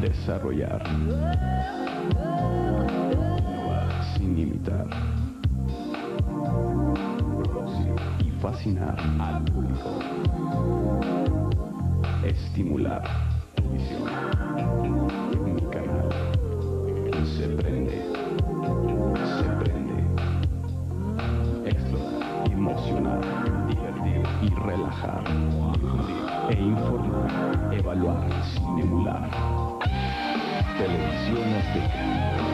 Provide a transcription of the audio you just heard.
desarrollar. Innovar sin imitar. Y fascinar al público. Estimular tu visión. Mi canal se prende. Se prende. Explorar, emocionar, divertir y relajar. Difundir e informar. Evaluar sin emular. Televisión Azteca.